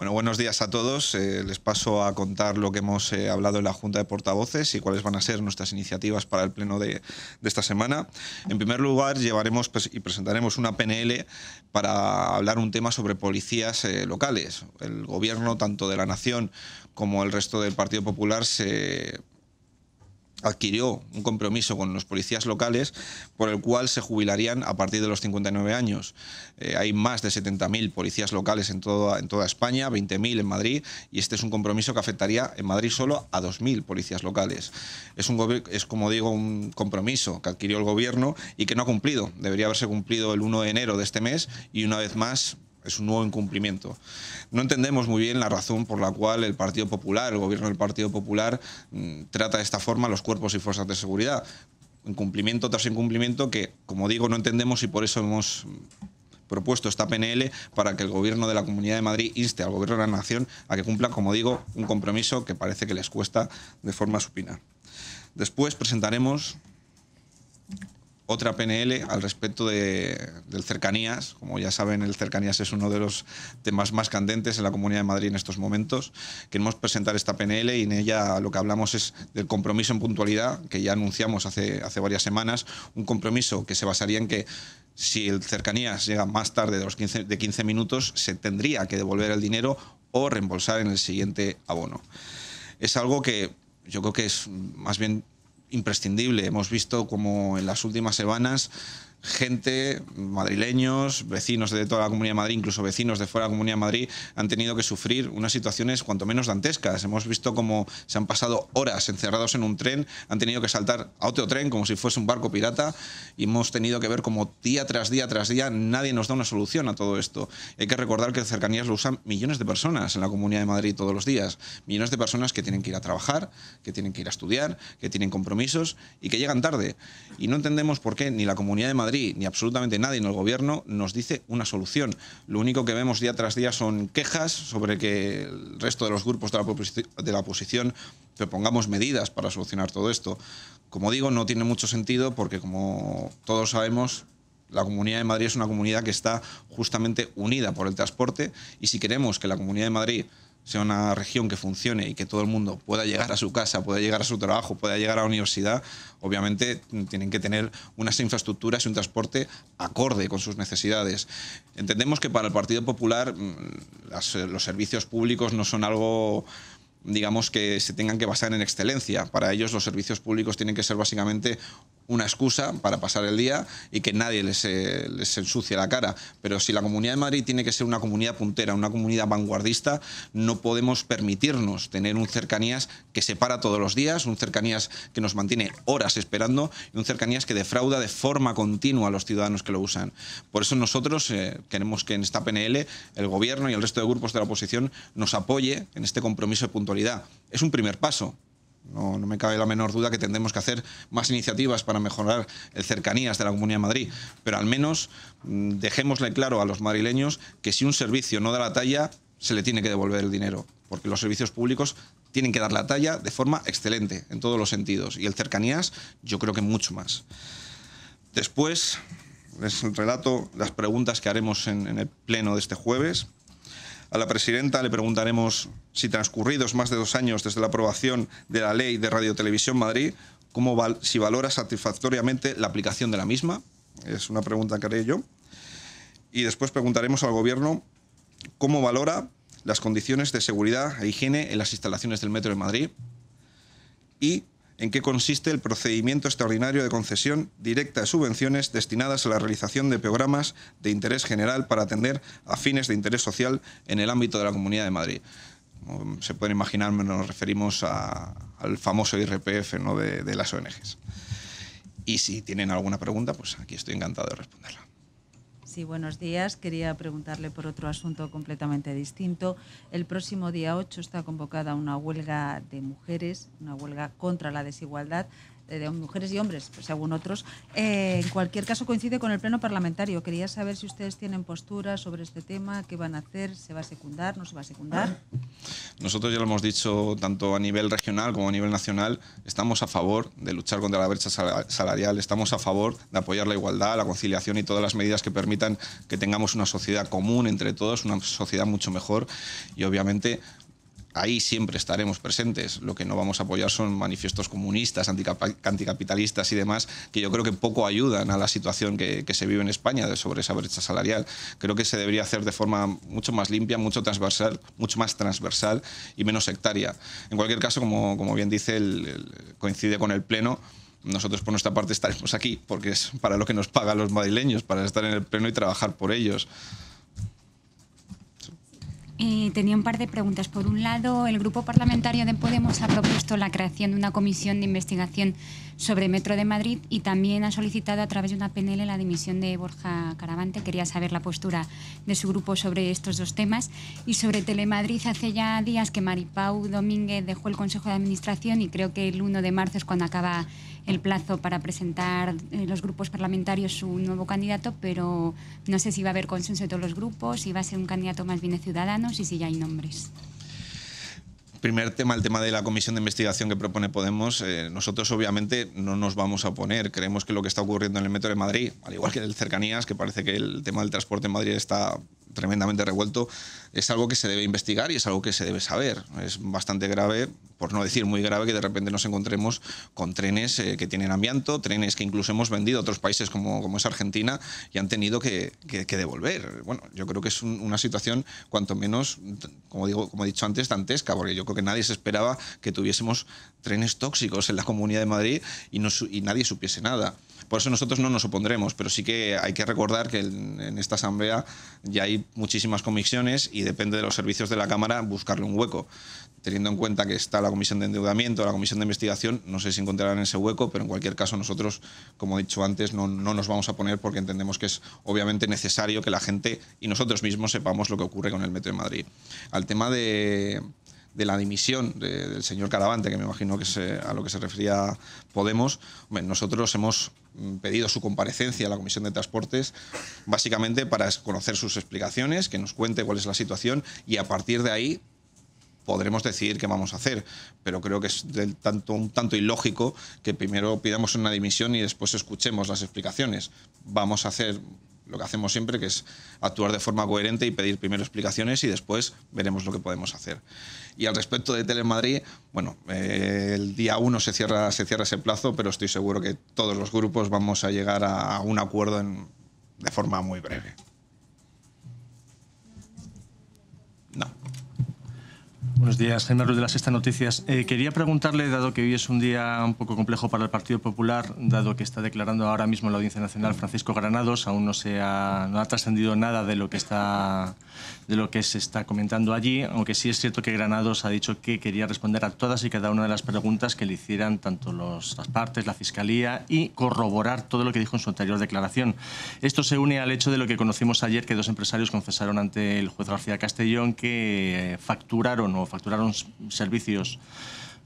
Bueno, buenos días a todos. Eh, les paso a contar lo que hemos eh, hablado en la Junta de Portavoces y cuáles van a ser nuestras iniciativas para el pleno de, esta semana. En primer lugar, llevaremos y presentaremos una PNL para hablar un tema sobre policías eh, locales. El gobierno, tanto de la Nación como el resto del Partido Popular, se adquirió un compromiso con los policías locales por el cual se jubilarían a partir de los 59 años. Eh, hay más de 70.000 policías locales en toda, España, 20.000 en Madrid, y este es un compromiso que afectaría en Madrid solo a 2.000 policías locales. Es, un, es, como digo, un compromiso que adquirió el gobierno y que no ha cumplido. Debería haberse cumplido el 1 de enero de este mes y una vez más es un nuevo incumplimiento. No entendemos muy bien la razón por la cual el Partido Popular, el gobierno del Partido Popular, mm, trata de esta forma a los cuerpos y fuerzas de seguridad. Incumplimiento tras incumplimiento que, como digo, no entendemos y por eso hemos propuesto esta PNL para que el gobierno de la Comunidad de Madrid inste al gobierno de la Nación a que cumpla, como digo, un compromiso que parece que les cuesta de forma supina. Después presentaremos otra PNL al respecto de, del cercanías. Como ya saben, el cercanías es uno de los temas más candentes en la Comunidad de Madrid en estos momentos. Queremos presentar esta PNL y en ella lo que hablamos es del compromiso en puntualidad, que ya anunciamos hace, hace varias semanas, un compromiso que se basaría en que si el cercanías llega más tarde de los 15, de 15 minutos, se tendría que devolver el dinero o reembolsar en el siguiente abono. Es algo que yo creo que es más bien imprescindible. Hemos visto como en las últimas semanas gente, madrileños, vecinos de toda la Comunidad de Madrid, incluso vecinos de fuera de la Comunidad de Madrid, han tenido que sufrir unas situaciones cuanto menos dantescas. Hemos visto cómo se han pasado horas encerrados en un tren, han tenido que saltar a otro tren como si fuese un barco pirata y hemos tenido que ver como día tras día tras día nadie nos da una solución a todo esto. Hay que recordar que cercanías lo usan millones de personas en la Comunidad de Madrid todos los días, millones de personas que tienen que ir a trabajar, que tienen que ir a estudiar, que tienen compromisos y que llegan tarde. Y no entendemos por qué ni la Comunidad de Madrid ni absolutamente nadie en el gobierno nos dice una solución. Lo único que vemos día tras día son quejas sobre que el resto de los grupos de la, de la oposición propongamos medidas para solucionar todo esto. Como digo, no tiene mucho sentido porque, como todos sabemos, la Comunidad de Madrid es una comunidad que está justamente unida por el transporte y si queremos que la Comunidad de Madrid sea una región que funcione y que todo el mundo pueda llegar a su casa, pueda llegar a su trabajo, pueda llegar a la universidad, obviamente tienen que tener unas infraestructuras y un transporte acorde con sus necesidades. Entendemos que para el Partido Popular mm, los servicios públicos no son algo digamos que se tengan que basar en excelencia. Para ellos los servicios públicos tienen que ser básicamente una excusa para pasar el día y que nadie les, eh, les, ensucie la cara. Pero si la Comunidad de Madrid tiene que ser una comunidad puntera, una comunidad vanguardista, no podemos permitirnos tener un cercanías que se para todos los días, un cercanías que nos mantiene horas esperando y un cercanías que defrauda de forma continua a los ciudadanos que lo usan. Por eso nosotros eh, queremos que en esta PNL el Gobierno y el resto de grupos de la oposición nos apoye en este compromiso de puntualidad. Es un primer paso, no, me cabe la menor duda que tendremos que hacer más iniciativas para mejorar el cercanías de la Comunidad de Madrid, pero al menos mm, dejémosle claro a los madrileños que si un servicio no da la talla, se le tiene que devolver el dinero, porque los servicios públicos tienen que dar la talla de forma excelente, en todos los sentidos, y el cercanías yo creo que mucho más. Después les relato las preguntas que haremos en el pleno de este jueves. A la presidenta le preguntaremos si transcurridos más de dos años desde la aprobación de la ley de Radio Televisión Madrid, cómo si valora satisfactoriamente la aplicación de la misma. Es una pregunta que haré yo. Y después preguntaremos al Gobierno cómo valora las condiciones de seguridad e higiene en las instalaciones del Metro de Madrid y en qué consiste el procedimiento extraordinario de concesión directa de subvenciones destinadas a la realización de programas de interés general para atender a fines de interés social en el ámbito de la Comunidad de Madrid. Como se pueden imaginar, nos referimos al famoso IRPF ¿no? de, de las ONGs. Y si tienen alguna pregunta, pues aquí estoy encantado de responderla. Sí, buenos días. Quería preguntarle por otro asunto completamente distinto. El próximo día 8 está convocada una huelga de mujeres, una huelga contra la desigualdad. De mujeres y hombres, pues, según otros. en cualquier caso coincide con el pleno parlamentario. Quería saber si ustedes tienen postura sobre este tema, qué van a hacer, se va a secundar, no se va a secundar. Nosotros ya lo hemos dicho tanto a nivel regional como a nivel nacional, estamos a favor de luchar contra la brecha salarial, estamos a favor de apoyar la igualdad, la conciliación y todas las medidas que permitan que tengamos una sociedad común entre todos, una sociedad mucho mejor y obviamente ahí siempre estaremos presentes. Lo que no vamos a apoyar son manifiestos comunistas, anticapitalistas y demás, que yo creo que poco ayudan a la situación que, se vive en España sobre esa brecha salarial. Creo que se debería hacer de forma mucho más limpia, mucho transversal, mucho más transversal y menos sectaria. En cualquier caso, como, como bien dice, coincide con el Pleno. Nosotros por nuestra parte estaremos aquí porque es para lo que nos pagan los madrileños, para estar en el Pleno y trabajar por ellos. Eh, tenía un par de preguntas. Por un lado, el Grupo Parlamentario de Podemos ha propuesto la creación de una comisión de investigación sobre Metro de Madrid y también ha solicitado a través de una PNL la dimisión de Borja Caravante. Quería saber la postura de su grupo sobre estos dos temas. Y sobre Telemadrid, hace ya días que Maripau Domínguez dejó el Consejo de Administración y creo que el 1 de marzo es cuando acaba el plazo para presentar los grupos parlamentarios su nuevo candidato, pero no sé si va a haber consenso de todos los grupos, si va a ser un candidato más bien de Ciudadanos y si ya hay nombres. Primer tema, el tema de la comisión de investigación que propone Podemos. Eh, nosotros obviamente no nos vamos a oponer. Creemos que lo que está ocurriendo en el metro de Madrid, al igual que en el cercanías, que parece que el tema del transporte en Madrid está tremendamente revuelto, es algo que se debe investigar y es algo que se debe saber. Es bastante grave, por no decir muy grave, que de repente nos encontremos con trenes eh, que tienen amianto, trenes que incluso hemos vendido a otros países como, es Argentina y han tenido que, devolver. Bueno, yo creo que es una situación cuanto menos, como, digo, como he dicho antes, dantesca, porque yo creo que nadie se esperaba que tuviésemos trenes tóxicos en la Comunidad de Madrid y nadie supiese nada. Por eso nosotros no nos opondremos, pero sí que hay que recordar que en, esta Asamblea ya hay muchísimas comisiones y depende de los servicios de la Cámara buscarle un hueco. Teniendo en cuenta que está la Comisión de Endeudamiento, la Comisión de Investigación, no sé si encontrarán ese hueco, pero en cualquier caso nosotros, como he dicho antes, no, no nos vamos a poner porque entendemos que es obviamente necesario que la gente y nosotros mismos sepamos lo que ocurre con el Metro de Madrid. Al tema de, de la dimisión del señor Caravante, que me imagino que es a lo que se refería Podemos, nosotros hemos pedido su comparecencia a la Comisión de Transportes, básicamente para conocer sus explicaciones, que nos cuente cuál es la situación y a partir de ahí podremos decidir qué vamos a hacer. Pero creo que es del tanto, un tanto ilógico que primero pidamos una dimisión y después escuchemos las explicaciones. Vamos a hacer lo que hacemos siempre, que es actuar de forma coherente y pedir primero explicaciones y después veremos lo que podemos hacer. Y al respecto de Telemadrid, bueno, eh, el día 1 se cierra, se cierra ese plazo, pero estoy seguro que todos los grupos vamos a llegar a un acuerdo de forma muy breve. Buenos días, Jaime Ruiz de las Sexta Noticias. Eh, quería preguntarle, dado que hoy es un día un poco complejo para el Partido Popular, dado que está declarando ahora mismo la Audiencia Nacional Francisco Granados, aún no, se ha, no ha trascendido nada de lo que está de lo que se está comentando allí, aunque sí es cierto que Granados ha dicho que quería responder a todas y cada una de las preguntas que le hicieran tanto las partes, la Fiscalía y corroborar todo lo que dijo en su anterior declaración. Esto se une al hecho de lo que conocimos ayer, que dos empresarios confesaron ante el juez García Castellón que eh, facturaron o facturaron servicios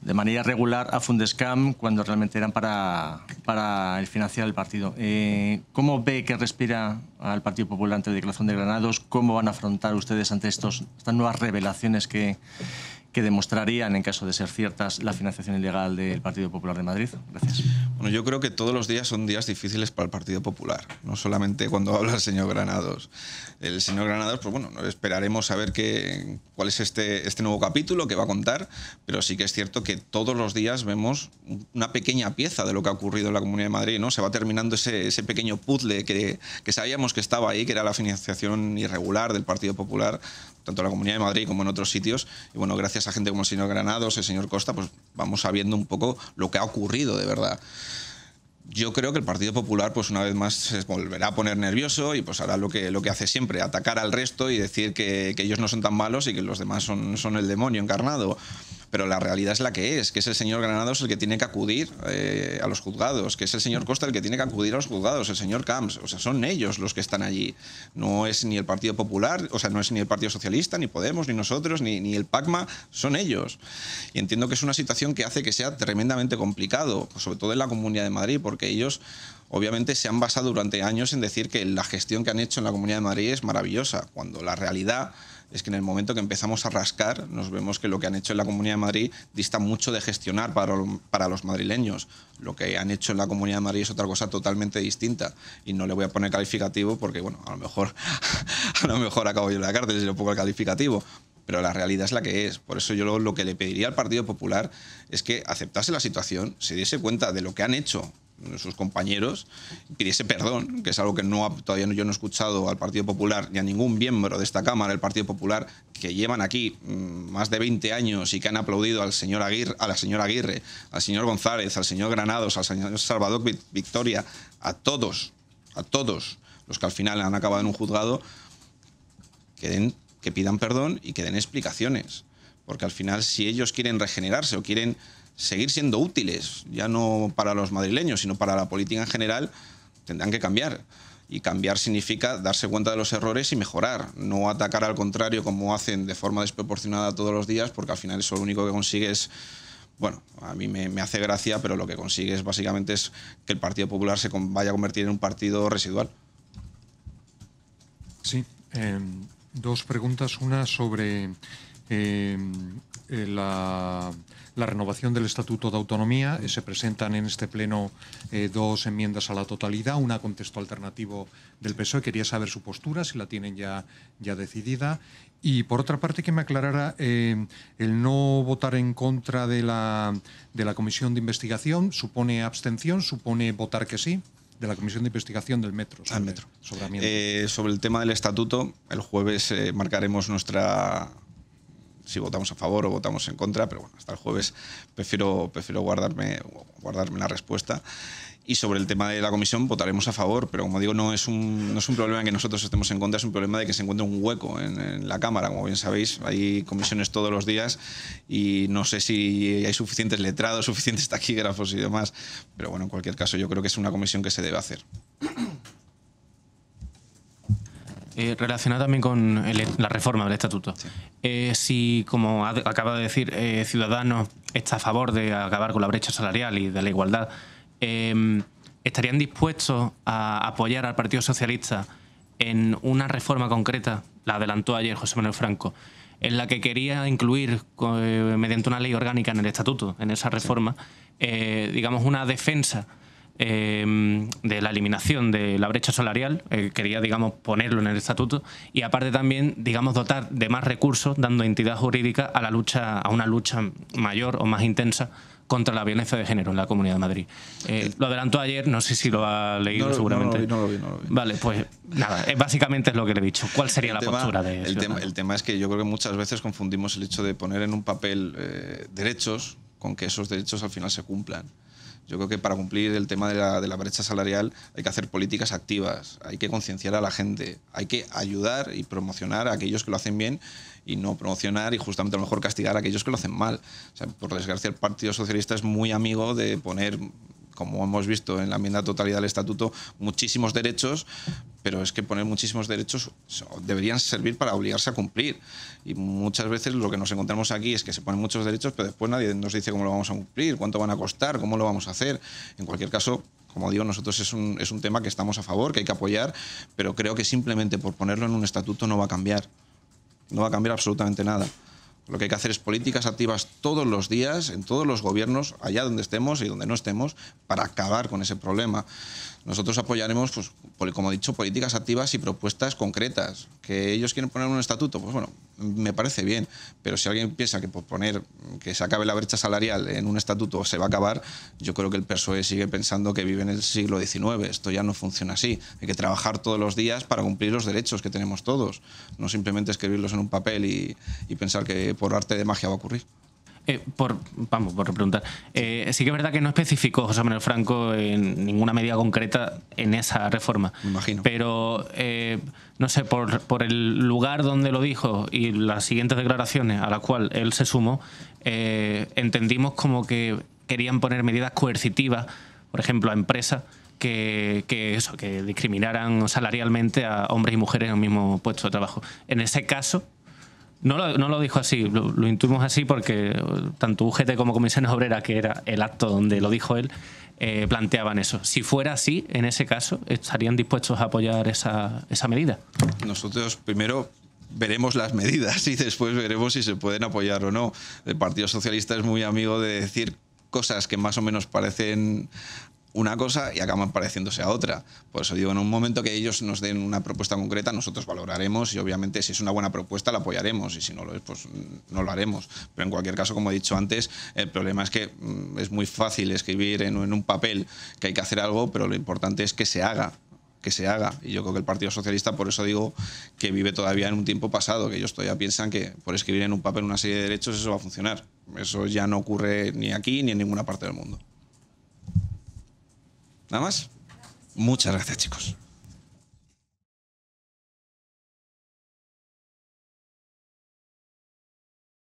de manera regular a Fundescam cuando realmente eran para, para financiar el partido. Eh, ¿Cómo ve que respira al Partido Popular ante la declaración de Granados? ¿Cómo van a afrontar ustedes ante estos, estas nuevas revelaciones que, que demostrarían, en caso de ser ciertas, la financiación ilegal del Partido Popular de Madrid? Gracias. Bueno, yo creo que todos los días son días difíciles para el Partido Popular, no solamente cuando habla el señor Granados. El señor Granados, pues bueno, esperaremos a ver qué, cuál es este, este nuevo capítulo que va a contar, pero sí que es cierto que todos los días vemos una pequeña pieza de lo que ha ocurrido en la Comunidad de Madrid, ¿no? Se va terminando ese, ese pequeño puzzle que, que sabíamos que estaba ahí, que era la financiación irregular del Partido Popular, tanto en la Comunidad de Madrid como en otros sitios. Y bueno, gracias a gente como el señor Granados, el señor Costa, pues vamos sabiendo un poco lo que ha ocurrido de verdad. Yo creo que el Partido Popular, pues una vez más, se volverá a poner nervioso y pues hará lo que, lo que hace siempre, atacar al resto y decir que, que ellos no son tan malos y que los demás son, son el demonio encarnado pero la realidad es la que es, que es el señor Granados el que tiene que acudir eh, a los juzgados, que es el señor Costa el que tiene que acudir a los juzgados, el señor Camps, o sea, son ellos los que están allí. No es ni el Partido Popular, o sea, no es ni el Partido Socialista, ni Podemos, ni nosotros, ni, ni el PACMA, son ellos. Y entiendo que es una situación que hace que sea tremendamente complicado, sobre todo en la Comunidad de Madrid, porque ellos obviamente se han basado durante años en decir que la gestión que han hecho en la Comunidad de Madrid es maravillosa, cuando la realidad es que en el momento que empezamos a rascar nos vemos que lo que han hecho en la Comunidad de Madrid dista mucho de gestionar para, para los madrileños. Lo que han hecho en la Comunidad de Madrid es otra cosa totalmente distinta y no le voy a poner calificativo porque, bueno, a lo mejor, a lo mejor acabo yo en la cárcel si le pongo el calificativo, pero la realidad es la que es. Por eso yo lo, lo, que le pediría al Partido Popular es que aceptase la situación, se diese cuenta de lo que han hecho sus compañeros pidiese perdón, que es algo que no todavía yo no he escuchado al Partido Popular ni a ningún miembro de esta Cámara del Partido Popular que llevan aquí mm, más de 20 años y que han aplaudido al señor Aguirre, a la señora Aguirre, al señor González, al señor Granados, al señor Salvador Victoria, a todos, a todos los que al final han acabado en un juzgado, que pidan perdón y que den explicaciones. Porque al final, si ellos quieren regenerarse o quieren seguir siendo útiles, ya no para los madrileños, sino para la política en general, tendrán que cambiar. Y cambiar significa darse cuenta de los errores y mejorar, no atacar al contrario como hacen de forma desproporcionada todos los días, porque al final eso lo único que consigue es, bueno, a mí me, hace gracia, pero lo que consigue es básicamente es que el Partido Popular se vaya a convertir en un partido residual. Sí, em, dos preguntas. Una sobre em, eh, la la renovación del Estatuto de Autonomía. Eh, se presentan en este pleno eh, dos enmiendas a la totalidad, una con texto alternativo del PSOE. Quería saber su postura, si la tienen ya, ya decidida. Y por otra parte, que me aclarara eh, el no votar en contra de la, de la comisión de investigación. ¿Supone abstención? ¿Supone votar que sí? de la Comisión de Investigación del Metro. Sobre, metro. Sobre, sobre, el tema del estatuto, el jueves marcaremos nuestra si votamos a favor o votamos en contra, pero bueno, hasta el jueves prefiero, prefiero guardarme, guardarme la respuesta. Y sobre el tema de la comisión votaremos a favor, pero como digo, no es, un, no es un problema en que nosotros estemos en contra, es un problema de que se encuentre un hueco en, la Cámara. Como bien sabéis, hay comisiones todos los días y no sé si hay suficientes letrados, suficientes taquígrafos y demás, pero bueno, en cualquier caso yo creo que es una comisión que se debe hacer. Eh, relacionado también con la reforma del estatuto. Eh, si, como acaba de decir, eh, Ciudadanos está a favor de acabar con la brecha salarial y de la igualdad, ¿estarían dispuestos a apoyar al Partido Socialista en una reforma concreta, la adelantó ayer José Manuel Franco, en la que quería incluir, mediante una ley orgánica en el estatuto, en esa reforma, digamos, una defensa Em, de la eliminación de la brecha salarial, eh, quería, digamos, ponerlo en el estatuto, y aparte también, digamos, dotar de más recursos, dando entidad jurídica a la lucha, a una lucha mayor o más intensa contra la violencia de género en la Comunidad de Madrid. Eh, lo adelantó ayer, no sé si lo ha leído seguramente. No lo, vi, no lo vi, Vale, pues nada, eh, básicamente es lo que le he dicho. ¿Cuál sería la postura de el tema, el tema es que yo creo que muchas veces confundimos el hecho de poner en un papel derechos con que esos derechos al final se cumplan. Yo creo que para cumplir el tema de la, brecha salarial hay que hacer políticas activas, hay que concienciar a la gente, hay que ayudar y promocionar a aquellos que lo hacen bien y no promocionar y justamente a lo mejor castigar a aquellos que lo hacen mal. por desgracia, el Partido Socialista es muy amigo de poner como hemos visto en la enmienda totalidad del estatuto, muchísimos derechos, pero es que poner muchísimos derechos deberían servir para obligarse a cumplir. Y muchas veces lo que nos encontramos aquí es que se ponen muchos derechos, pero después nadie nos dice cómo lo vamos a cumplir, cuánto van a costar, cómo lo vamos a hacer. En cualquier caso, como digo, nosotros es un, es un tema que estamos a favor, que hay que apoyar, pero creo que simplemente por ponerlo en un estatuto no va a cambiar. No va a cambiar absolutamente nada. Lo que hay que hacer es políticas activas todos los días, en todos los gobiernos, allá donde estemos y donde no estemos, para acabar con ese problema. Nosotros apoyaremos, pues, como he dicho, políticas activas y propuestas concretas. ¿Que ellos quieren poner un estatuto? Pues bueno, me parece bien. Pero si alguien piensa que por poner que se acabe la brecha salarial en un estatuto se va a acabar, yo creo que el PSOE sigue pensando que vive en el siglo XIX. Esto ya no funciona así. Hay que trabajar todos los días para cumplir los derechos que tenemos todos. No simplemente escribirlos en un papel y, y pensar que por arte de magia va a ocurrir. Eh, por, vamos, por preguntar. Eh, sí que es verdad que no especificó José Manuel Franco en ninguna medida concreta en esa reforma. Me imagino. Pero, eh, no sé, por, por, el lugar donde lo dijo y las siguientes declaraciones a las cuales él se sumó, entendimos como que querían poner medidas coercitivas, por ejemplo, a empresas que, que, eso, que discriminaran salarialmente a hombres y mujeres en el mismo puesto de trabajo. En ese caso, no lo, no lo, dijo así, lo, intuimos así porque tanto UGT como Comisiones Obreras, que era el acto donde lo dijo él, eh, planteaban eso. Si fuera así, en ese caso, ¿estarían dispuestos a apoyar esa, esa medida? Nosotros primero veremos las medidas y después veremos si se pueden apoyar o no. El Partido Socialista es muy amigo de decir cosas que más o menos parecen una cosa y acaban pareciéndose a otra. Por eso digo, en un momento que ellos nos den una propuesta concreta, nosotros valoraremos y obviamente si es una buena propuesta la apoyaremos y si no lo es, pues no lo haremos. Pero en cualquier caso, como he dicho antes, el problema es que mm, es muy fácil escribir en, en un papel que hay que hacer algo, pero lo importante es que se haga que se haga. Y yo creo que el Partido Socialista, por eso digo que vive todavía en un tiempo pasado, que ellos todavía piensan que por escribir en un papel una serie de derechos eso va a funcionar. Eso ya no ocurre ni aquí ni en ninguna parte del mundo. Nada más. Muchas gracias, chicos.